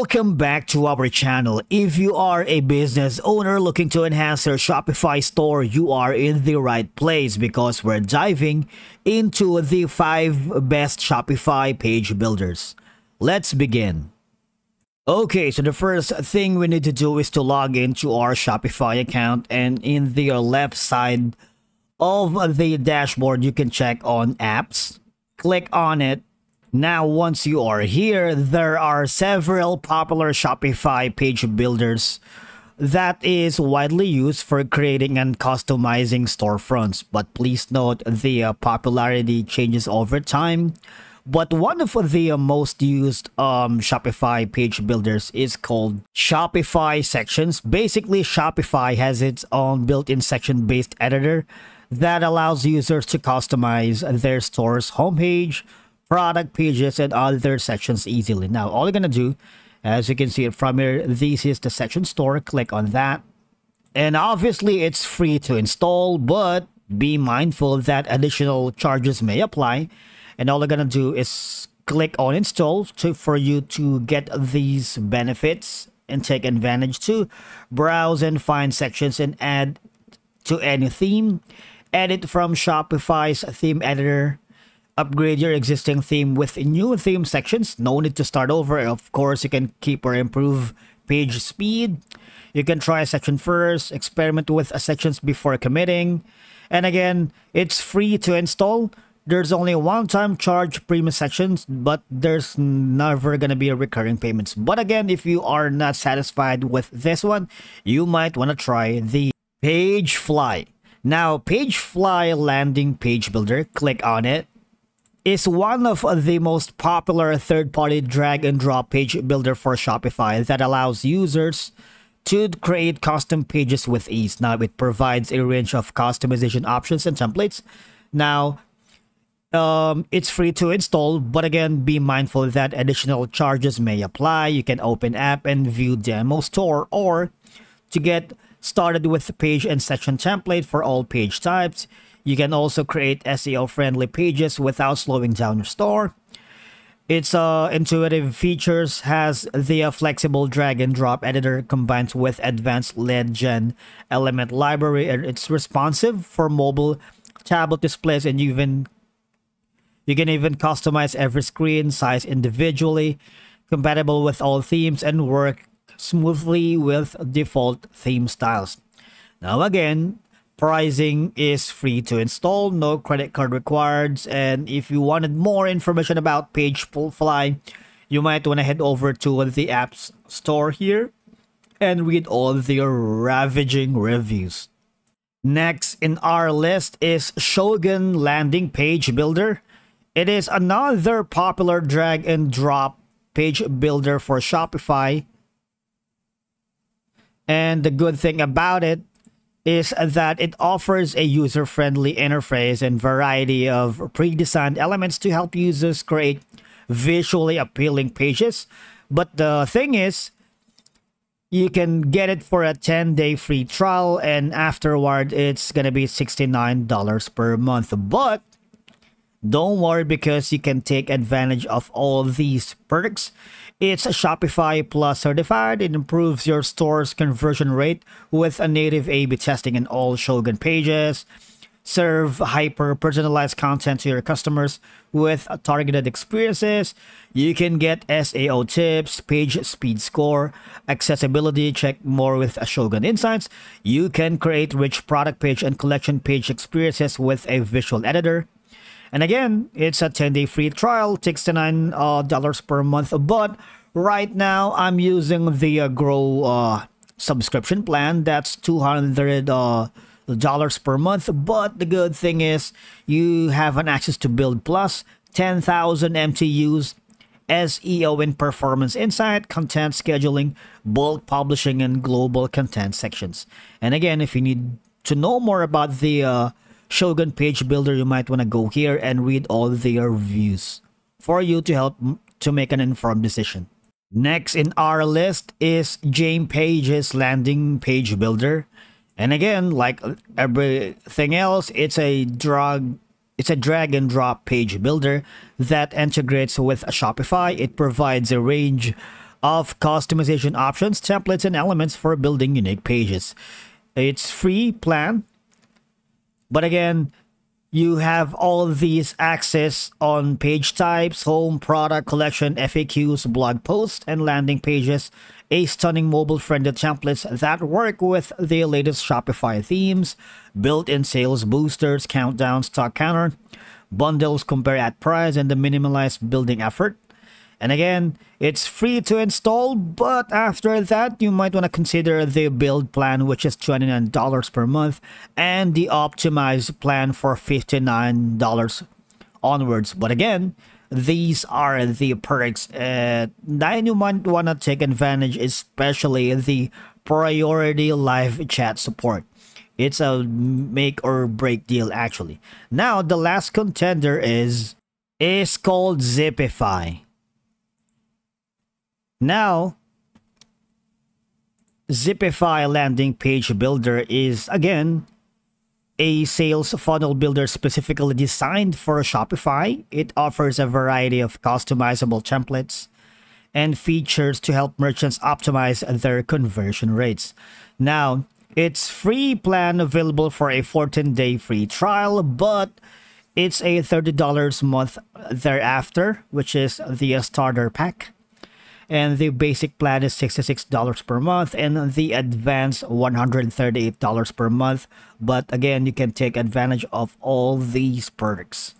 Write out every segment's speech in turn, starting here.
Welcome back to our channel. If you are a business owner looking to enhance your Shopify store, you are in the right place because we're diving into the 5 best Shopify page builders. Let's begin. Okay, so the first thing we need to do is to log into our Shopify account and in the left side of the dashboard you can check on apps. Click on it now, once you are here, there are several popular Shopify page builders that is widely used for creating and customizing storefronts. But please note the uh, popularity changes over time. But one of the uh, most used um, Shopify page builders is called Shopify Sections. Basically, Shopify has its own built-in section-based editor that allows users to customize their store's homepage, product pages and other sections easily. Now, all you're going to do, as you can see it from here, this is the section store. Click on that. And obviously, it's free to install, but be mindful that additional charges may apply. And all you're going to do is click on install to, for you to get these benefits and take advantage to browse and find sections and add to any theme edit from Shopify's theme editor upgrade your existing theme with new theme sections. No need to start over. Of course, you can keep or improve page speed. You can try a section first, experiment with sections before committing. And again, it's free to install. There's only one-time charge premium sections, but there's never going to be a recurring payments. But again, if you are not satisfied with this one, you might want to try the Pagefly. Now, Pagefly landing page builder, click on it is one of the most popular third-party drag and drop page builder for Shopify that allows users to create custom pages with ease. Now, it provides a range of customization options and templates. Now, um, it's free to install, but again, be mindful that additional charges may apply. You can open app and view demo store or to get started with the page and section template for all page types. You can also create SEO-friendly pages without slowing down your store. Its uh, intuitive features has the uh, flexible drag and drop editor combined with advanced lead gen element library it's responsive for mobile tablet displays and even you can even customize every screen size individually compatible with all themes and work smoothly with default theme styles. Now again, pricing is free to install, no credit card required. And if you wanted more information about Pagefly, you might want to head over to the app store here and read all the ravaging reviews. Next in our list is Shogun Landing Page Builder. It is another popular drag and drop page builder for Shopify. And the good thing about it is that it offers a user-friendly interface and variety of pre-designed elements to help users create visually appealing pages. But the thing is, you can get it for a 10-day free trial and afterward it's gonna be $69 per month. But don't worry because you can take advantage of all these perks it's Shopify Plus certified. It improves your store's conversion rate with a native A-B testing in all Shogun pages. Serve hyper-personalized content to your customers with targeted experiences. You can get SEO tips, page speed score, accessibility check more with Shogun Insights. You can create rich product page and collection page experiences with a visual editor. And again, it's a 10-day free trial, $69 uh, per month. But right now, I'm using the uh, Grow uh, subscription plan. That's 200 uh, dollars per month. But the good thing is you have an access to Build Plus, 10,000 MTUs, SEO and performance insight, content scheduling, bulk publishing, and global content sections. And again, if you need to know more about the uh, Shogun page builder, you might want to go here and read all their reviews for you to help to make an informed decision. Next in our list is GemPages landing page builder. And again, like everything else, it's a drag it's a drag and drop page builder that integrates with Shopify. It provides a range of customization options, templates, and elements for building unique pages. It's free plan, but again, you have all these access on page types, home, product, collection, FAQs, blog posts, and landing pages, a stunning mobile-friendly templates that work with the latest Shopify themes, built-in sales boosters, countdown, stock counter, bundles compare at price, and the minimalized building effort. And again, it's free to install, but after that, you might want to consider the build plan, which is $29 per month, and the optimized plan for $59 onwards. But again, these are the perks uh, that you might want to take advantage, especially the priority live chat support. It's a make or break deal actually. Now, the last contender is is called Zipify. Now, Zipify landing page builder is again a sales funnel builder specifically designed for Shopify. It offers a variety of customizable templates and features to help merchants optimize their conversion rates. Now, it's free plan available for a 14-day free trial, but it's a $30 month thereafter, which is the starter pack and the basic plan is $66 per month and the advanced $138 per month. But again you can take advantage of all these perks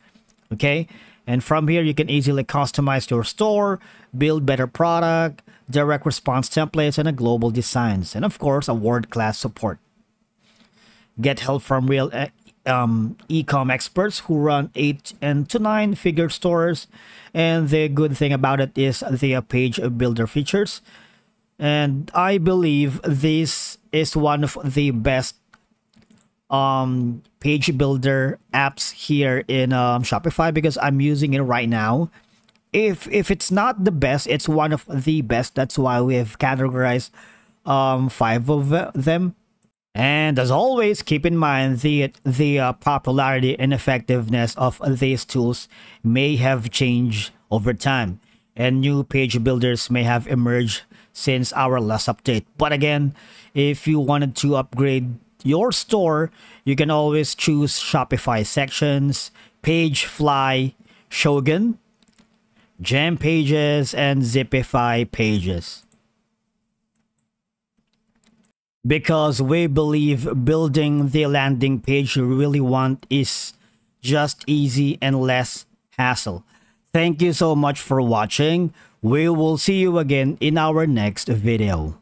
okay? And from here you can easily customize your store build better product direct response templates and a global designs and of course a world-class support. Get help from real eh, um, e-com experts who run eight and to nine figure stores. And the good thing about it is the page builder features. And I believe this is one of the best um, page builder apps here in um, Shopify because I'm using it right now. If if it's not the best, it's one of the best. That's why we have categorized um, five of them and as always, keep in mind the, the uh, popularity and effectiveness of these tools may have changed over time, and new page builders may have emerged since our last update. But again, if you wanted to upgrade your store, you can always choose Shopify sections, Pagefly, Shogun, GemPages, and Zipify Pages because we believe building the landing page you really want is just easy and less hassle. Thank you so much for watching. We will see you again in our next video.